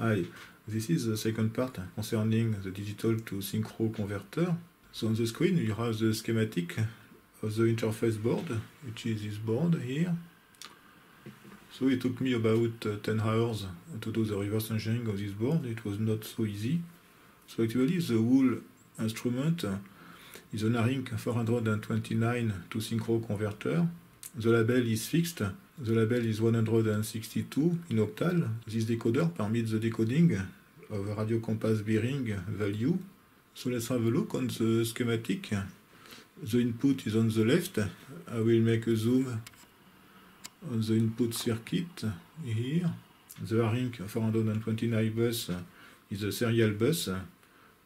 Hi, this is the second part concerning the digital to synchro converter. So on the screen you have the schematic of the interface board, which is this board here. So it took me about uh, 10 hours to do the reverse engineering of this board. It was not so easy. So actually the whole instrument is an ARINC 429 to synchro converter. The label is fixed. The label is 162 in octal. This decoder permits the decoding of a radio compass bearing value. So let's have a look on the schematic. The input is on the left. I will make a zoom on the input circuit here. The ARINC 429 bus is a serial bus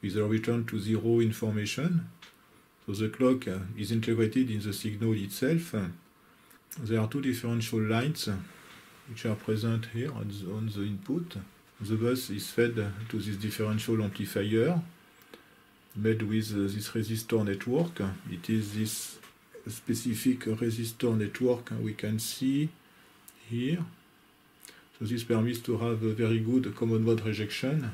with a return to zero information. So the clock is integrated in the signal itself. There are two differential lines which are present here on the input. The bus is fed to this differential amplifier made with this resistor network. It is this specific resistor network we can see here. So this permits to have a very good common mode rejection.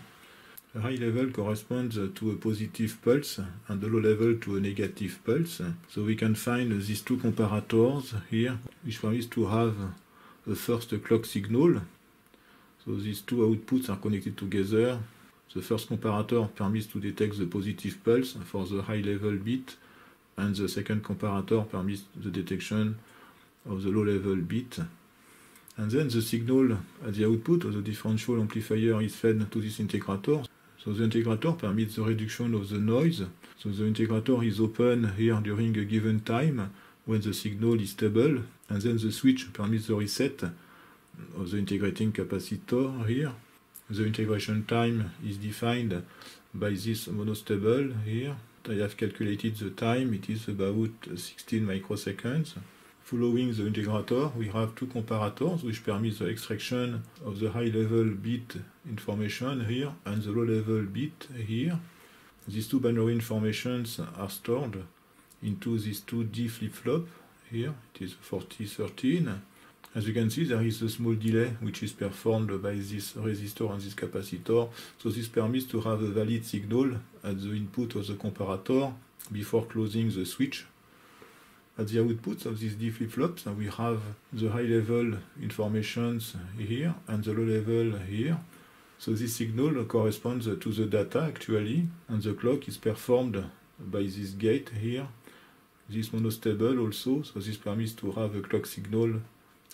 A high level corresponds to a positive pulse and the low level to a negative pulse. So we can find these two comparators here, which permits to have a first clock signal. So these two outputs are connected together. The first comparator permits to detect the positive pulse for the high level bit, and the second comparator permits the detection of the low level bit. And then the signal at the output of the differential amplifier is fed to this integrator. So the integrator permits the reduction of the noise. So the integrator is open here during a given time when the signal is stable. And then the switch permits the reset of the integrating capacitor here. The integration time is defined by this monostable here. I have calculated the time, it is about 16 microseconds. Following the integrator, we have two comparators which permit the extraction of the high-level bit information here and the low-level bit here. These two binary informations are stored into these two D flip-flop here. It is 4013. As you can see, there is a small delay which is performed by this resistor and this capacitor. So this permits to have a valid signal at the input of the comparator before closing the switch at the outputs of these D flip-flops, we have the high-level informations here and the low-level here. So this signal corresponds to the data actually, and the clock is performed by this gate here. This monostable also, so this permits to have a clock signal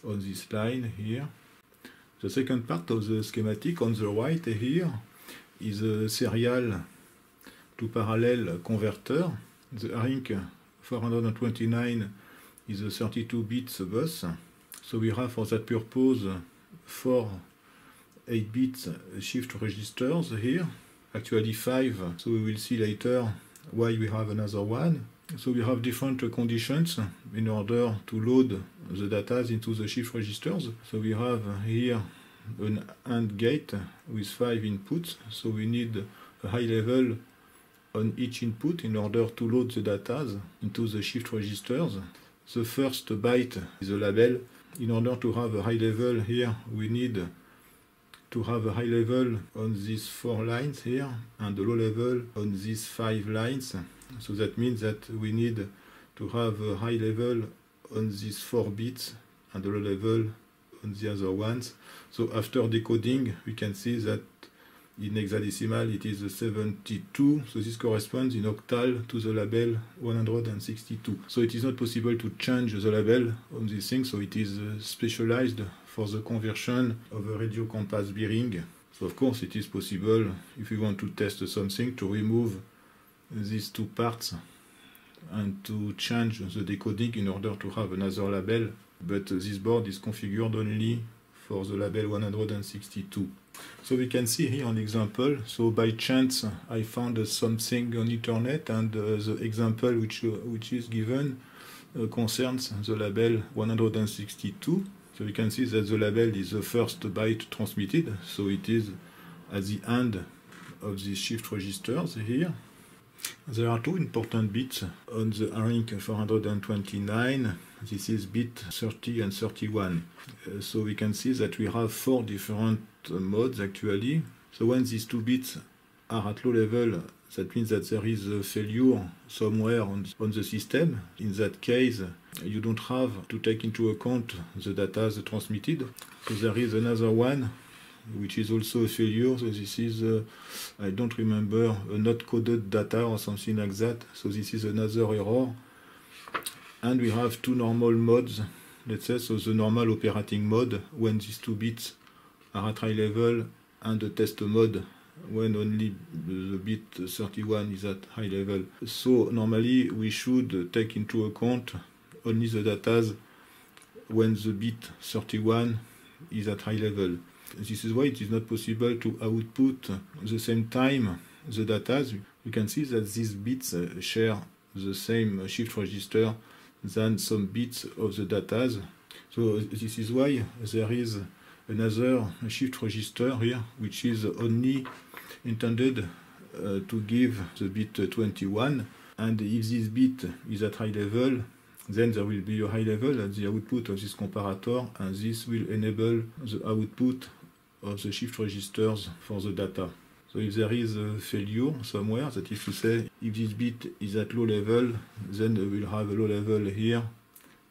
on this line here. The second part of the schematic on the right here is a serial to parallel converter. The ARINC 429 is a 32 bits bus. So we have for that purpose four 8 bit shift registers here. Actually five, so we will see later why we have another one. So we have different conditions in order to load the data into the shift registers. So we have here an AND gate with five inputs. So we need a high level on each input in order to load the data into the shift registers. The first byte is a label. In order to have a high level here, we need to have a high level on these four lines here and a low level on these five lines. So that means that we need to have a high level on these four bits and a low level on the other ones. So after decoding, we can see that in hexadecimal, it is 72, so this corresponds in octal to the label 162. So it is not possible to change the label on this thing, so it is uh, specialized for the conversion of a radio compass bearing. So of course it is possible, if you want to test something, to remove these two parts and to change the decoding in order to have another label, but this board is configured only for the label 162. So we can see here an example. So by chance I found something on internet and uh, the example which, uh, which is given uh, concerns the label 162. So we can see that the label is the first byte transmitted. So it is at the end of the shift registers here. There are two important bits on the ARINC 429. this is bit 30 and 31. Uh, so we can see that we have four different modes actually. So when these two bits are at low level, that means that there is a failure somewhere on, on the system. In that case, you don't have to take into account the data transmitted. So there is another one which is also a failure. So this is, uh, I don't remember, a not coded data or something like that. So this is another error. And we have two normal modes, let's say, so the normal operating mode when these two bits are at high level and the test mode when only the bit 31 is at high level. So normally we should take into account only the data when the bit 31 is at high level. This is why it is not possible to output the same time the data. You can see that these bits uh, share the same shift register than some bits of the data. So uh, this is why there is another shift register here, which is only intended uh, to give the bit uh, 21. And if this bit is at high level, then there will be a high level at the output of this comparator, and this will enable the output of the shift registers for the data. So if there is a failure somewhere, that is to say, if this bit is at low level, then we will have a low level here,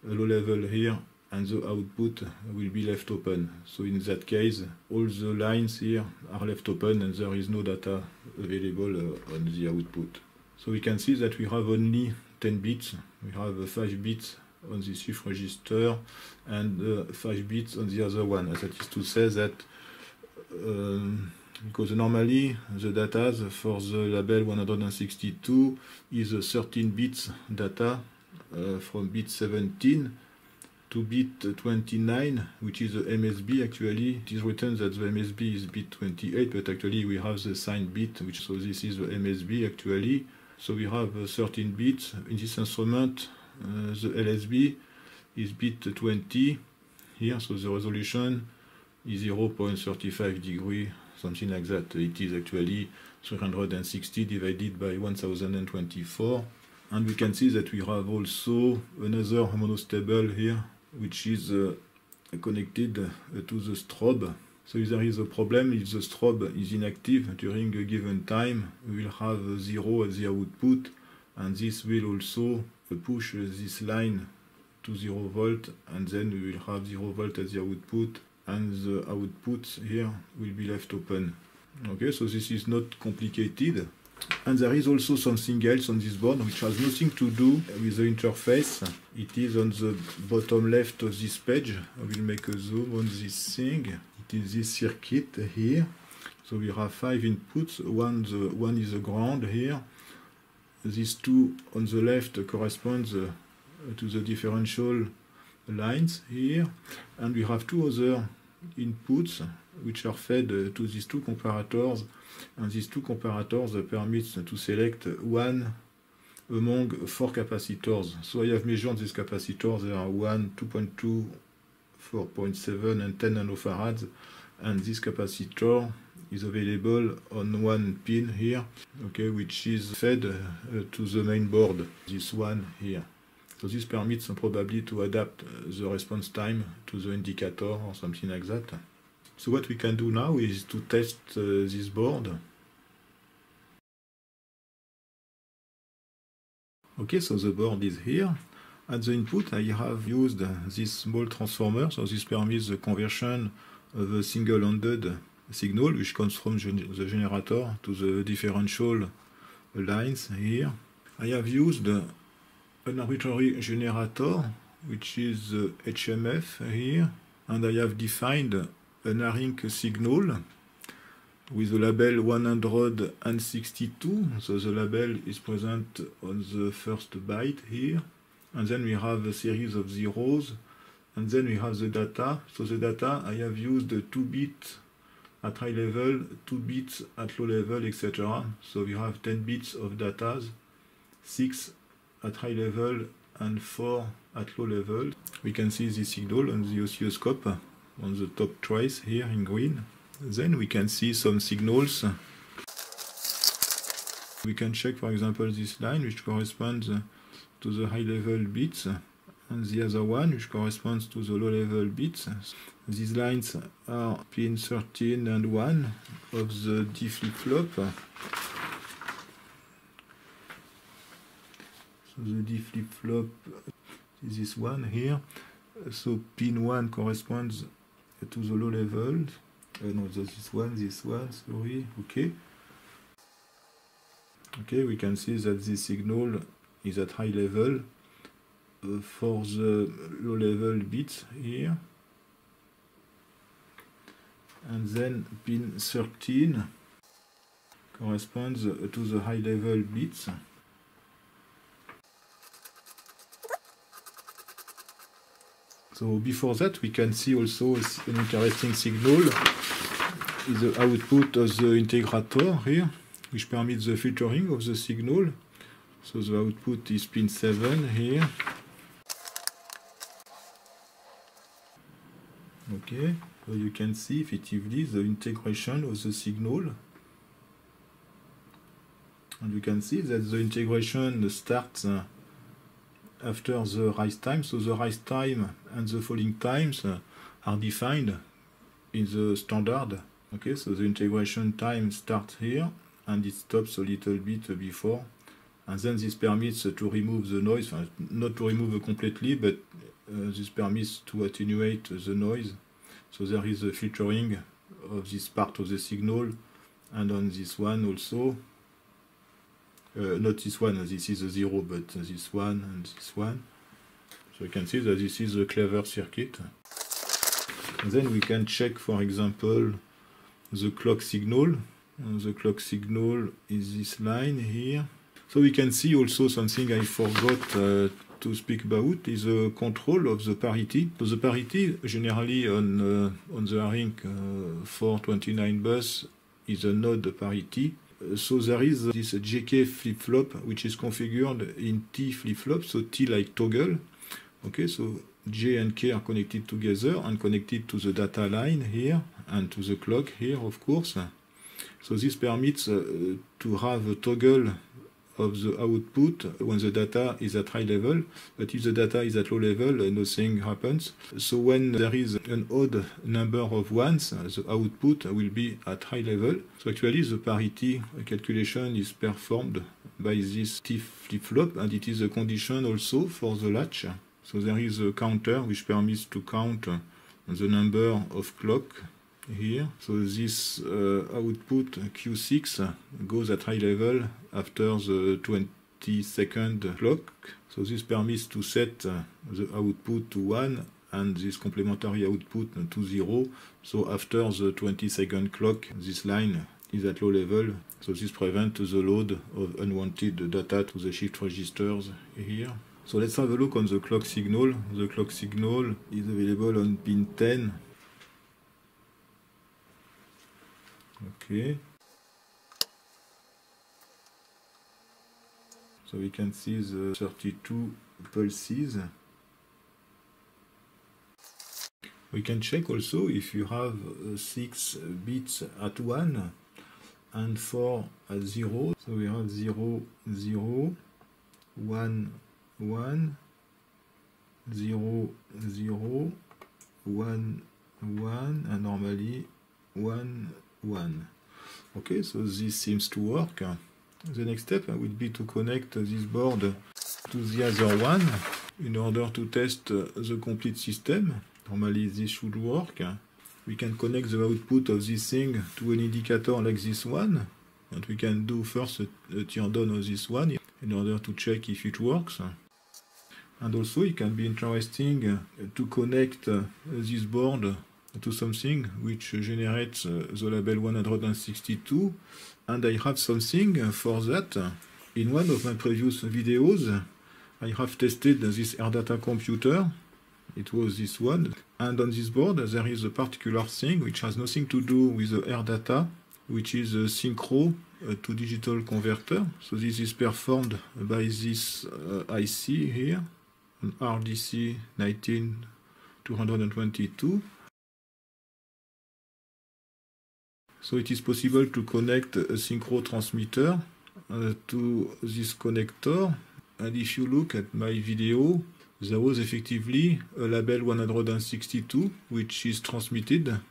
a low level here, and the output will be left open. So in that case, all the lines here are left open and there is no data available uh, on the output. So we can see that we have only 10 bits. We have 5 bits on the shift register and uh, 5 bits on the other one. That is to say that because normally the data for the label 162 is 13 bits data uh, from bit 17 to bit 29, which is the MSB actually. It is written that the MSB is bit 28, but actually we have the signed bit, which so this is the MSB actually. So we have uh, 13 bits. In this instrument, uh, the LSB is bit 20 here, so the resolution 0.35 degree, something like that. It is actually 360 divided by 1024. And we can see that we have also another monostable here which is uh, connected uh, to the strobe. So if there is a problem, if the strobe is inactive during a given time, we will have zero at the output, and this will also push this line to zero volt, and then we will have zero volt at the output, and the output here will be left open. Okay, so this is not complicated. And there is also something else on this board which has nothing to do with the interface. It is on the bottom left of this page. I will make a zoom on this thing. It is this circuit here. So we have five inputs. One, the, one is the ground here. These two on the left correspond uh, to the differential lines here. And we have two other inputs which are fed uh, to these two comparators and these two comparators permit to select one among four capacitors. So I have measured these capacitors. There are 1, 2.2, 4.7 and 10 nanofarads. And this capacitor is available on one pin here, okay, which is fed uh, to the main board, this one here. So this permits probably to adapt the response time to the indicator or something like that. So what we can do now is to test uh, this board. Okay, so the board is here. At the input, I have used this small transformer, so this permits the conversion of a single-handed signal, which comes from the generator to the differential lines here. I have used an arbitrary generator, which is uh, HMF here, and I have defined an ARINC signal with the label 162. So the label is present on the first byte here. And then we have a series of zeros. And then we have the data. So the data, I have used 2 bits at high level, 2 bits at low level, etc. So we have 10 bits of data, 6 at high level and 4 at low level. We can see the signal on the oscilloscope on the top trace here in green. Then we can see some signals. We can check, for example, this line, which corresponds to the high-level bits. and the other one which corresponds to the low level bits. These lines are pin 13 and 1 of the D flip-flop. So the D flip-flop is this one here. So pin 1 corresponds to the low level. Uh, no, this one, this one, sorry, okay. Okay, we can see that this signal is at high level uh, for the low level bits here. And then pin 13 corresponds to the high level bits. So before that we can see also an interesting signal the output of the integrator here which permits the filtering of the signal. So the output is pin 7 here. Okay, so you can see effectively the integration of the signal. And you can see that the integration starts uh, after the rise time. So the rise time and the falling times uh, are defined in the standard. Okay, so the integration time starts here and it stops a little bit before. And then this permits to remove the noise, not to remove completely, but uh, this permits to attenuate the noise. So there is a filtering of this part of the signal, and on this one also, uh, not this one, this is a zero, but this one and this one. So you can see that this is a clever circuit. And then we can check, for example, the clock signal. And the clock signal is this line here. So we can see also something I forgot uh, to speak about is the control of the parity. So the parity generally on uh, on the ARINC uh, 429 bus is an odd parity. So there is this JK flip-flop which is configured in T flip-flop, so T like toggle. Okay, so J and K are connected together and connected to the data line here and to the clock here, of course. So this permits uh, to have a toggle of the output when the data is at high level, but if the data is at low level, nothing happens. So when there is an odd number of ones, the output will be at high level. So actually the parity calculation is performed by this T flip-flop, and it is a condition also for the latch. So there is a counter which permits to count the number of clock here. So this uh, output Q6 goes at high level after the 20 second clock. So this permits to set uh, the output to 1 and this complementary output to 0. So after the 20 second clock, this line is at low level. So this prevents the load of unwanted data to the shift registers here. So let's have a look on the clock signal. The clock signal is available on pin 10 Okay. So we can see the 32 pulses. We can check also if you have uh, 6 bits at 1 and 4 at 0. So we have 0, 0, 1, 1, 0, 0, 1, 1, and normally 1, one. Okay, so this seems to work. The next step would be to connect this board to the other one in order to test the complete system. Normally this should work. We can connect the output of this thing to an indicator like this one. And we can do first a tear down of this one in order to check if it works. And also it can be interesting to connect this board to something which generates uh, the label 162 and I have something for that. In one of my previous videos I have tested this AirData computer, it was this one, and on this board there is a particular thing which has nothing to do with the AirData, which is a synchro uh, to digital converter. So this is performed by this uh, IC here, an RDC 19222 So it is possible to connect a synchro transmitter uh, to this connector. And if you look at my video, there was effectively a label 162 which is transmitted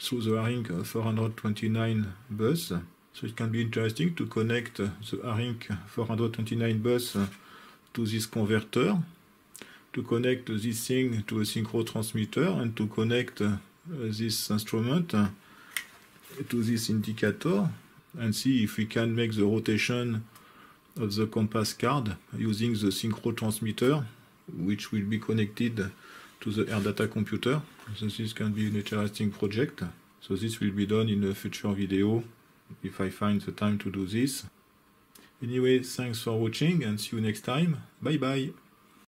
through the ARINC 429 bus. So it can be interesting to connect the ARINC 429 bus to this converter, to connect this thing to a synchro transmitter and to connect this instrument to this indicator and see if we can make the rotation of the compass card using the synchro transmitter which will be connected to the air data computer. So this can be an interesting project. So this will be done in a future video if I find the time to do this. Anyway, thanks for watching and see you next time. Bye bye.